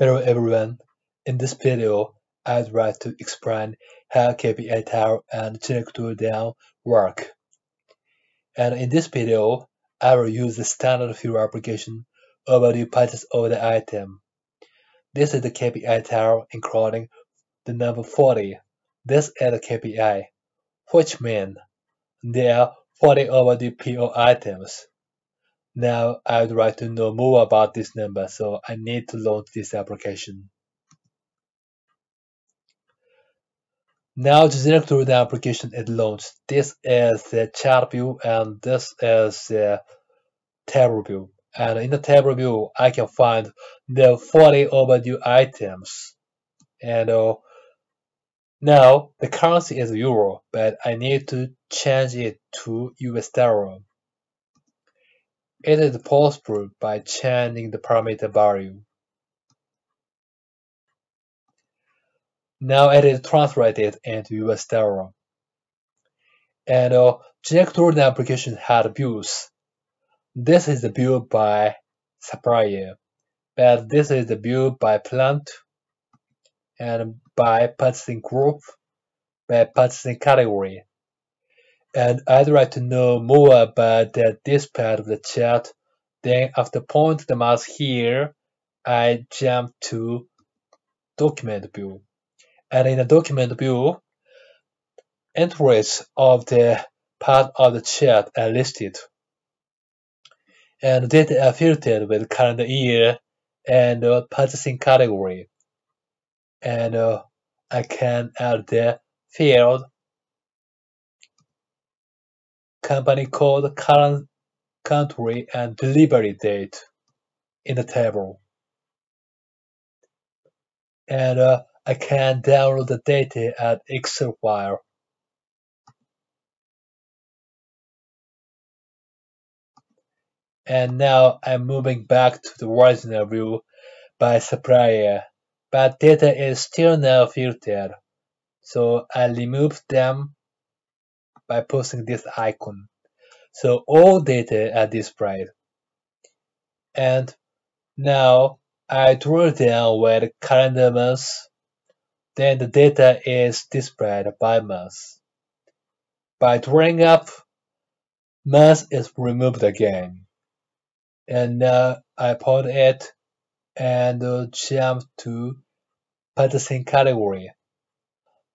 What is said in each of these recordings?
Hello everyone, in this video I'd like to explain how KPI tile and Generic Drilldown work. And in this video, I will use the standard view application overview purchase order item. This is the KPI tile including the number 40. This is the KPI, which means there are 40 overdue PO items. Now I would like to know more about this number, so I need to launch this application. Now the Generic the application is launched. This is the chart view and this is the table view. And in the table view, I can find the 40 overdue items. And uh, now the currency is euro, but I need to change it to US dollar. It is possible by changing the parameter value. Now it is translated into US dollar. And uh, Drilldown application had views. This is the view by supplier, but this is the view by plant and by purchasing group, by purchasing category and I'd like to know more about this part of the chart. Then after point the mouse here, I jump to document view. And in the document view, entries of the part of the chart are listed. And data are filtered with calendar year and uh, purchasing category. And uh, I can add the field company code, current country, and delivery date in the table. And uh, I can download the data as Excel file. And now I'm moving back to the original view by supplier, but data is still not filtered. So I remove them by posting this icon. So all data are displayed. And now I drill down with calendar month. Then the data is displayed by month. By drilling up, month is removed again. And now I put it and jump to purchasing category.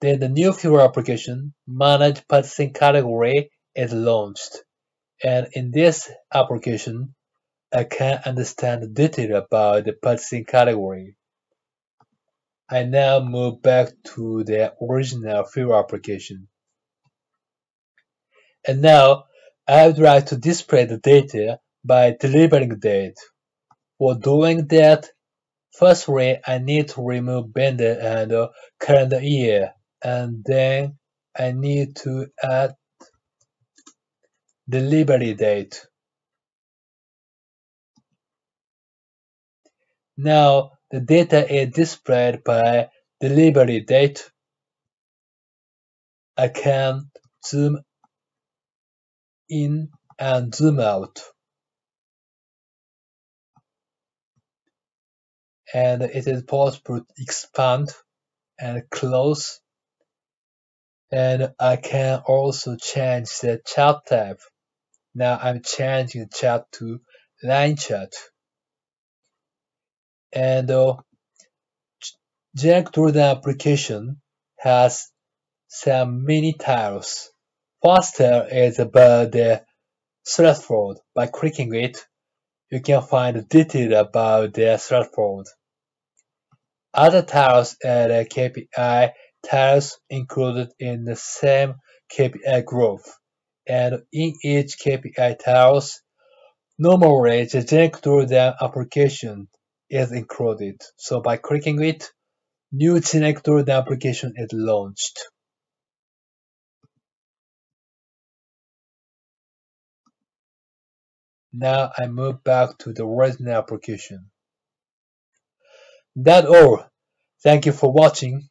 Then the new Fiori application, Manage Purchasing Category, is launched. And in this application, I can understand the detail about the purchasing category. I now move back to the original Fiori application. And now, I would like to display the data by delivering date. For doing that, firstly, I need to remove vendor and calendar year and then I need to add delivery date. Now the data is displayed by delivery date. I can zoom in and zoom out. And it is possible to expand and close and I can also change the chart type. Now I'm changing the chart to line chart. And uh, Generic Drilldown application has some mini tiles. First tile is about the threshold. By clicking it, you can find detail about the threshold. Other tiles are the KPI tiles included in the same KPI group, and in each KPI tiles, normally the generic drilldown application is included. So by clicking it, new generic drilldown application is launched. Now I move back to the original application. That's all. Thank you for watching.